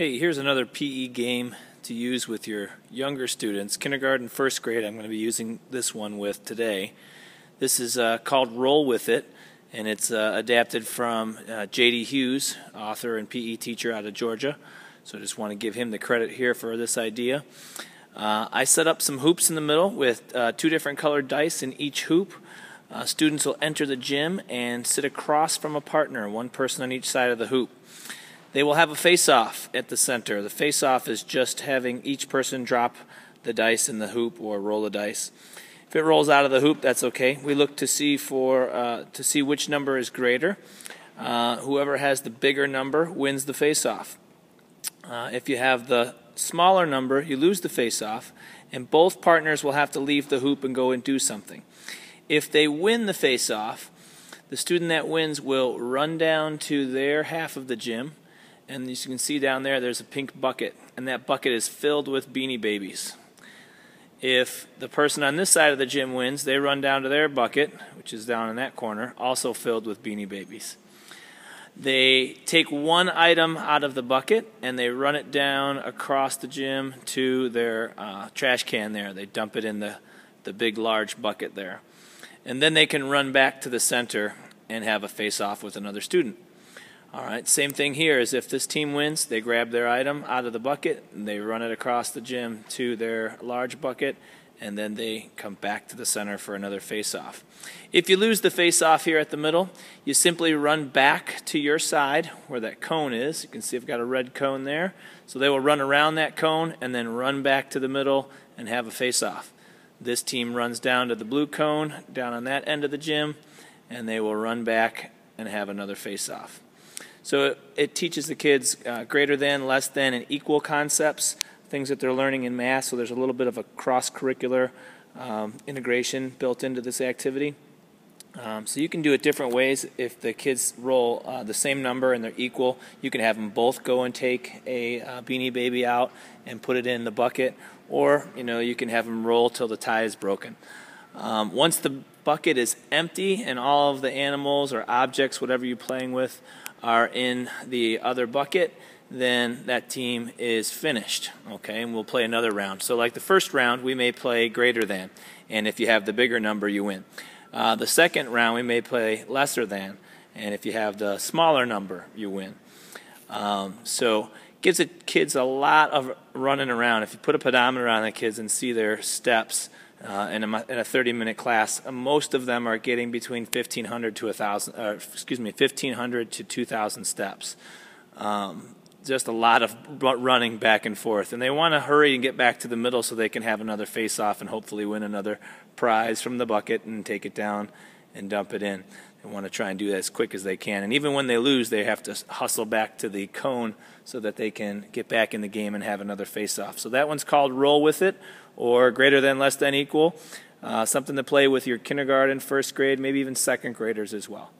Hey, here's another PE game to use with your younger students. Kindergarten, first grade, I'm going to be using this one with today. This is uh, called Roll With It, and it's uh, adapted from uh, J.D. Hughes, author and PE teacher out of Georgia. So I just want to give him the credit here for this idea. Uh, I set up some hoops in the middle with uh, two different colored dice in each hoop. Uh, students will enter the gym and sit across from a partner, one person on each side of the hoop. They will have a face-off at the center. The face-off is just having each person drop the dice in the hoop or roll the dice. If it rolls out of the hoop, that's okay. We look to see for uh, to see which number is greater. Uh, whoever has the bigger number wins the face-off. Uh, if you have the smaller number, you lose the face-off, and both partners will have to leave the hoop and go and do something. If they win the face-off, the student that wins will run down to their half of the gym and as you can see down there, there's a pink bucket, and that bucket is filled with Beanie Babies. If the person on this side of the gym wins, they run down to their bucket, which is down in that corner, also filled with Beanie Babies. They take one item out of the bucket and they run it down across the gym to their uh, trash can there. They dump it in the, the big, large bucket there. And then they can run back to the center and have a face off with another student. All right, same thing here is if this team wins, they grab their item out of the bucket and they run it across the gym to their large bucket and then they come back to the center for another face-off. If you lose the face-off here at the middle, you simply run back to your side where that cone is. You can see I've got a red cone there. So they will run around that cone and then run back to the middle and have a face-off. This team runs down to the blue cone down on that end of the gym and they will run back and have another face-off. So it, it teaches the kids uh, greater than, less than, and equal concepts, things that they're learning in math. So there's a little bit of a cross-curricular um, integration built into this activity. Um, so you can do it different ways. If the kids roll uh, the same number and they're equal, you can have them both go and take a uh, Beanie Baby out and put it in the bucket, or you know you can have them roll till the tie is broken. Um, once the bucket is empty and all of the animals or objects, whatever you're playing with, are in the other bucket, then that team is finished. Okay, and we'll play another round. So, like the first round, we may play greater than, and if you have the bigger number, you win. Uh, the second round, we may play lesser than, and if you have the smaller number, you win. Um, so, gives the kids a lot of running around. If you put a pedometer on the kids and see their steps, uh, in, a, in a 30 minute class. Uh, most of them are getting between 1,500 to 1,000, uh, excuse me, 1,500 to 2,000 steps. Um, just a lot of running back and forth. And they want to hurry and get back to the middle so they can have another face off and hopefully win another prize from the bucket and take it down and dump it in. Want to try and do that as quick as they can. And even when they lose, they have to hustle back to the cone so that they can get back in the game and have another face off. So that one's called Roll With It or Greater Than, Less Than Equal. Uh, something to play with your kindergarten, first grade, maybe even second graders as well.